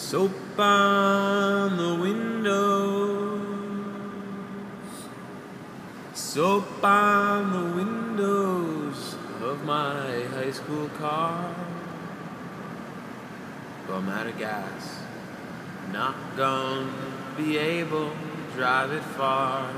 Soap on the windows, soap on the windows of my high school car. But I'm out of gas, not gonna be able to drive it far.